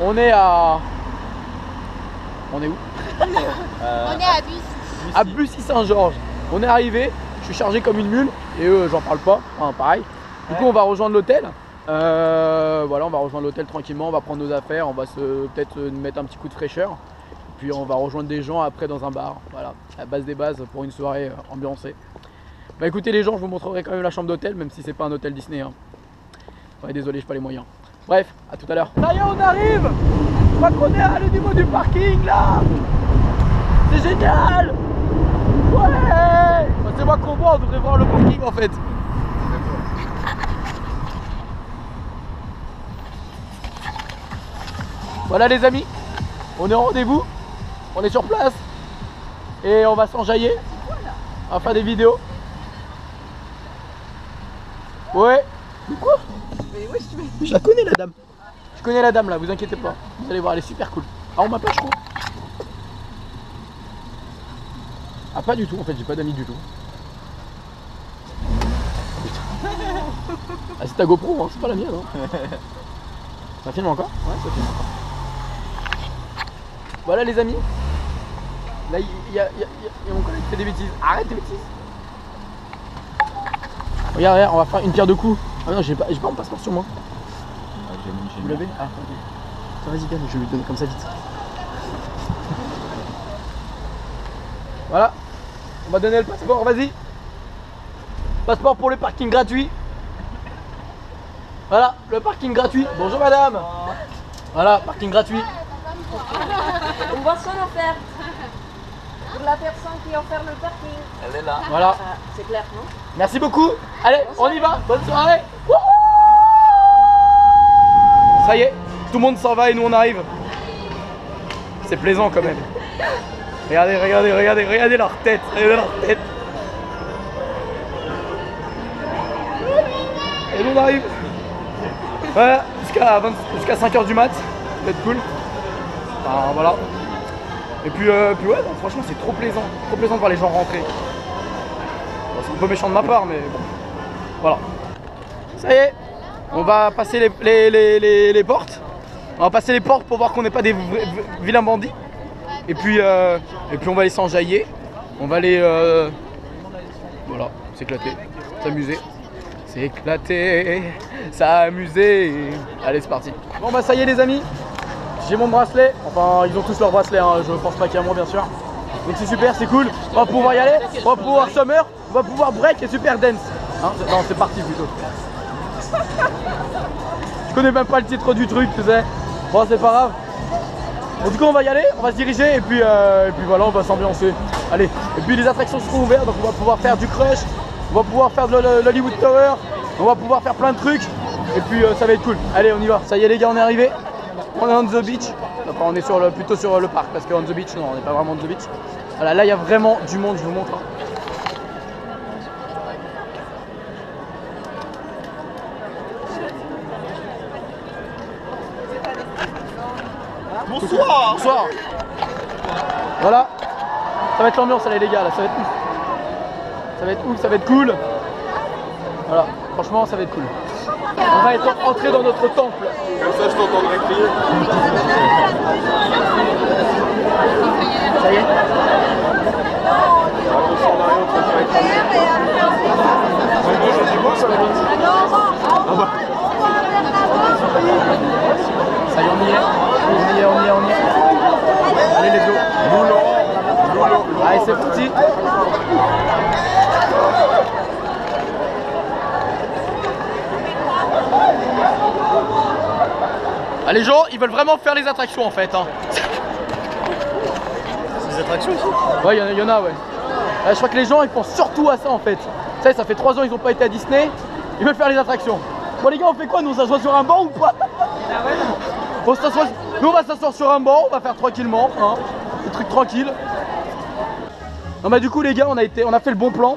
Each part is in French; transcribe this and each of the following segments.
On est à. On est où On est à Bus. À Bussy-Saint-Georges. On est arrivé, je suis chargé comme une mule et eux, j'en parle pas. Enfin, pareil. Du coup, on va rejoindre l'hôtel. Euh, voilà, on va rejoindre l'hôtel tranquillement, on va prendre nos affaires, on va se peut-être se mettre un petit coup de fraîcheur. Puis on va rejoindre des gens après dans un bar. Voilà, la base des bases pour une soirée euh, ambiancée. Bah écoutez les gens, je vous montrerai quand même la chambre d'hôtel, même si c'est pas un hôtel Disney. hein. Ouais, désolé, j'ai pas les moyens. Bref, à tout à l'heure. Ça y est, on arrive Je crois qu'on est à le niveau du parking là C'est génial Ouais Bah, C'est moi qu'on voit, on devrait voir le parking en fait. Voilà les amis, on est en rendez-vous, on est sur place et on va s'enjailler, faire des vidéos. Ouais. Je la connais la dame. Je connais la dame là, vous inquiétez pas. Vous allez voir, elle est super cool. Ah on m'appelle je crois Ah pas du tout en fait, j'ai pas d'amis du tout. Putain. Ah c'est ta GoPro, hein, c'est pas la mienne. Hein. Ça filme encore? Ouais, ça filme encore. Voilà les amis. Là il y, a, il y a- il y a- il y a mon collègue qui fait des bêtises. Arrête tes bêtises. Regarde, regarde, on va faire une pierre de coups. Ah non, j'ai pas, j'ai pas mon passeport sur moi. Vous l'avez Ah, ok. Vas-y, gagne, je vais lui donner comme ça vite. Voilà. On va donner le passeport, vas-y. Passeport pour le parking gratuit. Voilà, le parking gratuit. Bonjour madame. Voilà, parking gratuit. Une boisson offerte. Pour la personne qui a offert le parking. Elle est là. Voilà. Ah, c'est clair, non Merci beaucoup. Allez, on y va. Bonne soirée. Wouhou Ça y est, tout le monde s'en va et nous on arrive. C'est plaisant quand même. Regardez, regardez, regardez, regardez leur tête. Regardez leur tête. Et nous on arrive. Voilà, jusqu'à 20 jusqu'à 5h du mat. Ça va être cool. Enfin, voilà. Et puis, euh, puis ouais, franchement c'est trop plaisant. Trop plaisant de voir les gens rentrer. C'est un peu méchant de ma part, mais bon. Voilà. Ça y est, on va passer les, les- les- les- les portes. On va passer les portes pour voir qu'on n'est pas des vilains bandits. Et puis, euh, et puis on va aller s'enjailler. On va aller. euh, voilà, s'éclater, s'amuser. S'éclater, s'amuser. Allez, c'est parti. Bon, bah ça y est, les amis. J'ai mon bracelet. Enfin, ils ont tous leur bracelet. hein. Je pense pas qu'il y a moi, bien sûr. Donc c'est super, c'est cool. On va pouvoir y aller. On va pouvoir summer. On va pouvoir break et super dance. Hein non, c'est parti plutôt. Je connais même pas le titre du truc, tu sais. Bon, c'est pas grave. Bon, du coup, on va y aller, on va se diriger et puis, euh, et puis voilà, on va s'ambiancer. Allez, et puis les attractions seront ouvertes, donc on va pouvoir faire du crush, on va pouvoir faire de l'Ho- l'Hollywood Tower, on va pouvoir faire plein de trucs. Et puis euh, ça va être cool. Allez, on y va. Ça y est, les gars, on est arrivé. On est on the beach. Enfin, on est sur le, plutôt sur le parc parce que on the beach, non, on n'est pas vraiment on the beach. Voilà, là, il y a vraiment du monde, je vous montre. hein. Bonsoir Bonsoir. Voilà. Ça va être l'ambiance, allez les gars, là, ça va être ouf. Ça va être ouf, ça va être cool. Voilà, franchement, ça va être cool. On va être entré dans notre temple. Comme ça, je t'entendrai crier. Ça y est. Ça y est, on y est. On y est, on y est, on y est. Allez, let's go. Boulot. Allez, c'est parti. Ah, les gens, ils veulent vraiment faire les attractions en fait. Hein. Des attractions ici Ouais, il y en a- il y, en a, ouais. Euh, je crois que les gens, ils pensent surtout à ça en fait. Tu sais, ça fait 3 ans ils n'ont pas été à Disney. Ils veulent faire les attractions. Bon, les gars, on fait quoi Nous, on s'assoit sur un banc ou pas On s'assoit- Nous, on va s'asseoir sur un banc, on va faire tranquillement. Hein. Des trucs tranquilles. Non, bah, du coup, les gars, on a, été, on a fait le bon plan.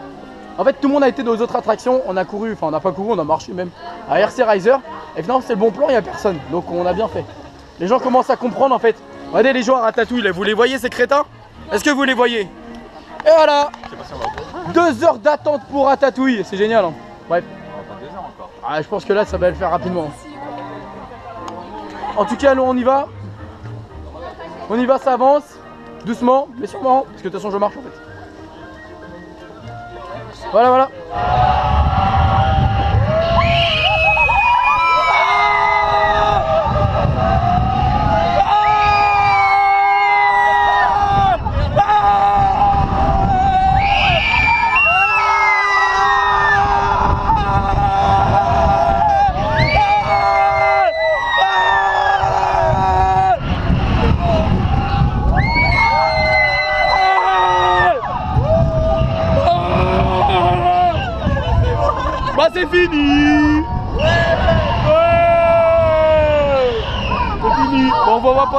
En fait, tout le monde a été dans les autres attractions. On a couru, enfin, on n'a pas couru, on a marché même à RC Riser. Et finalement, c'est le bon plan, il n'y a personne. Donc, on a bien fait. Les gens commencent à comprendre en fait. Regardez les gens à Ratatouille, là, vous les voyez ces crétins? Est-ce que vous les voyez? Et voilà Deux heures d'attente pour Ratatouille, c'est génial. Hein. Bref. Ah, je pense que là, ça va le faire rapidement. En tout cas, nous on y va. On y va, ça avance. Doucement, mais sûrement. Parce que de toute façon, je marche en fait. Voilà, voilà.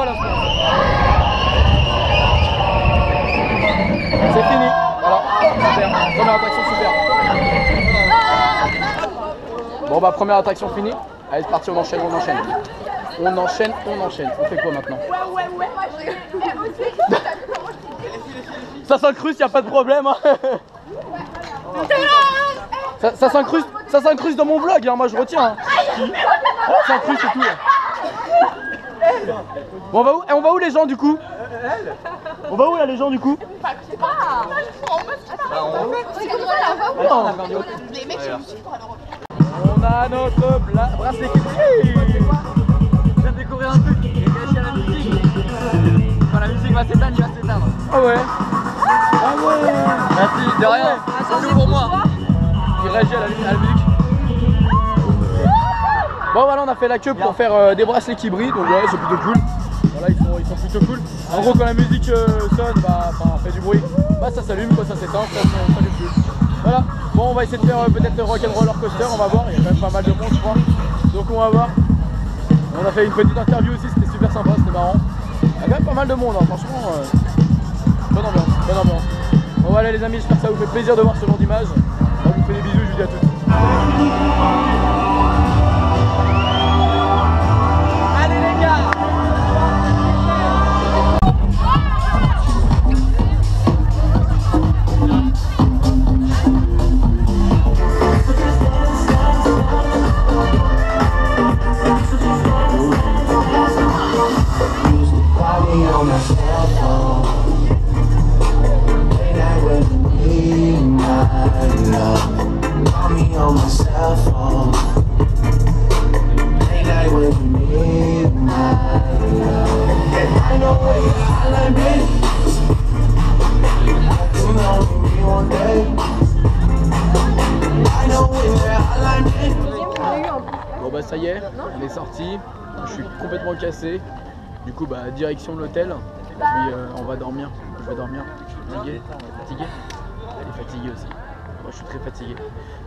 Là C'est fini. Voilà, super. Première attraction super. Bon bah première attraction finie. Allez c'est parti on enchaîne, on enchaîne. On enchaîne, on enchaîne. On fait quoi maintenant Ça s'incruste, y a pas de problème hein. Ça, ça s'incruste, ça s'incruste dans mon vlog, hein, moi je retiens. Hein. Ça s'incruste et tout. Bon, on va où, eh, on va où les gens du coup? On va où là les gens du coup? Attends. On a notre bla- bracelet qui brille. Je viens de découvrir un truc qui est caché à la musique. Quand la musique va s'éteindre, il va s'éteindre. Ah ouais Ah ouais Merci, de rien. C'est tout pour moi. Il réagit à la, à la musique. Bon voilà on a fait la queue pour faire euh, des bracelets qui brillent donc ouais c'est plutôt cool. Voilà ils sont, ils sont plutôt cool. En gros quand la musique euh, sonne bah enfin fait du bruit, bah ça s'allume quoi ça s'éteint, ça s'allume plus. Voilà, bon on va essayer de faire euh, peut-être le rock'n'roller coaster, on va voir, il y a quand même pas mal de monde je crois. Donc on va voir. On a fait une petite interview aussi, c'était super sympa, c'était marrant. Il y a quand même pas mal de monde hein, franchement. Bonne ambiance, bonne ambiance. Bon voilà les amis, j'espère que ça vous fait plaisir de voir ce genre d'image. On vous fait des bisous, je vous dis à tous. Bon bah ça y est, on est sorti. Je suis complètement cassé. Du coup bah direction l'hôtel. Puis euh, on va dormir. Je vais dormir. Fatigué Fatigué Elle fatiguée aussi. Moi je suis très fatigué.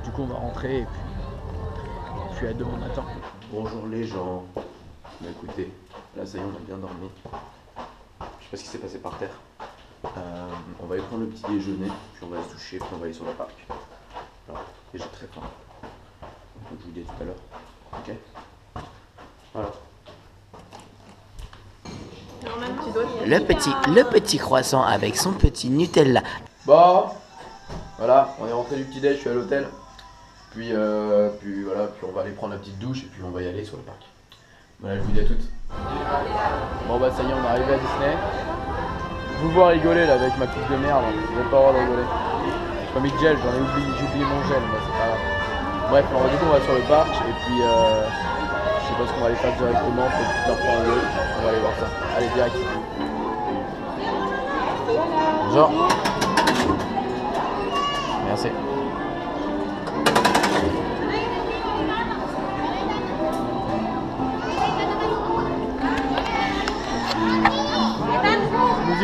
Du coup on va rentrer et puis, et puis à demain matin. Bonjour les gens. Bah écoutez, là ça y est, on a bien dormi. Je sais pas ce qui s'est passé par terre. Euh, on va aller prendre le petit déjeuner, puis on va se toucher, puis on va aller sur le parc. Voilà. Et j'ai très faim. Donc je vous dis à tout à l'heure. Ok Voilà. Le petit, le petit croissant avec son petit Nutella. Bon, voilà, on est rentré du petit déj, je suis à l'hôtel. Puis, euh, puis voilà, puis on va aller prendre la petite douche et puis on va y aller sur le parc. Voilà, je vous dis à toutes. Bon bah ça y est, on est arrivé à Disney. Vous vois rigoler là avec ma coupe de merde, vous n'avez pas le droit de rigoler. J'ai pas mis de gel, j'en ai oublié, j'ai oublié mon gel, mais c'est pas grave. Bref, on va du coup on va sur le parc et puis euh, je sais pas ce qu'on va aller faire directement, peut-être leur prendre un lieu. On va aller voir ça. Allez direct. Bonjour.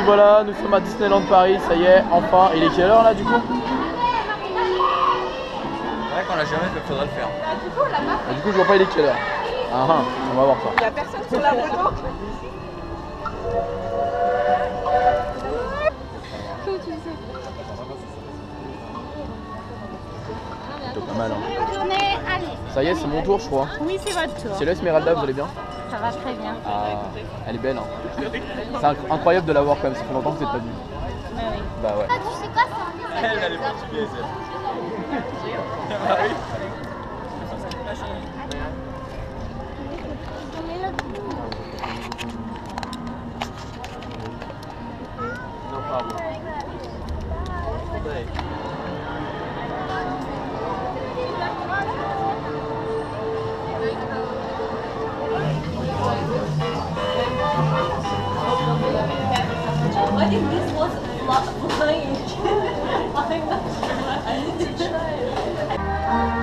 Voilà, nous sommes à Disneyland Paris, ça y est, enfin. Il est quelle heure là du coup C'est vrai qu'on l'a jamais fait, faudrait le faire. Ah, Du coup je vois pas il est quelle heure. Ah ah, on va voir ça. Il y a personne sur la moto Plutôt pas mal hein. Bonne journée, allez. Ça y est, c'est mon tour je crois. Oui, c'est votre tour. C'est l'Esmeralda, vous allez bien? ça va très bien. Ah, elle est belle, hein. C'est incroyable de la voir quand même, ça fait longtemps que vous n'êtes pas venu. Bah. Bah ouais. Ah, tu sais c'est un. Elle, est oui.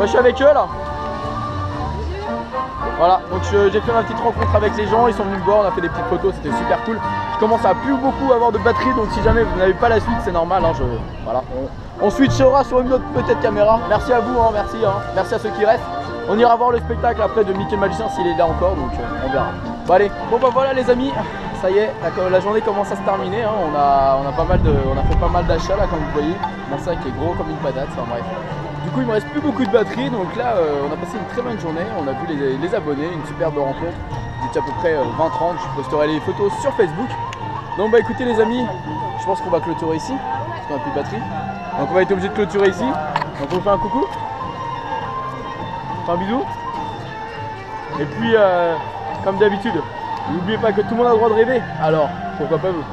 Moi je suis avec eux là. Voilà, donc j'ai fait ma petite rencontre avec les gens, ils sont venus me voir, on a fait des petites photos, c'était super cool. Je commence à plus beaucoup avoir de batterie, donc si jamais vous n'avez pas la suite, c'est normal. hein, je, voilà, on, switchera sur une autre peut-être caméra. Merci à vous, hein, merci, hein, merci à ceux qui restent. On ira voir le spectacle après de Mickey Magicien s'il est là encore, donc euh, on verra. Bon allez, bon bah voilà les amis, ça y est, la, journée commence à se terminer. On, a, on, a pas mal de, on a fait pas mal d'achats là, comme vous voyez. Mon sac est gros comme une patate, enfin bref. Du coup, il me reste plus beaucoup de batterie, donc là, euh, on a passé une très bonne journée. On a vu les, les abonnés, une superbe rencontre. Étiez à peu près euh, 20-30. Je posterai les photos sur Facebook. Donc, bah écoutez, les amis, je pense qu'on va clôturer ici, parce qu'on a plus de batterie. Donc, on va être obligé de clôturer ici. Donc, on vous fait un coucou. Un bisou. Et puis, euh, comme d'habitude, n'oubliez pas que tout le monde a le droit de rêver. Alors, pourquoi pas vous?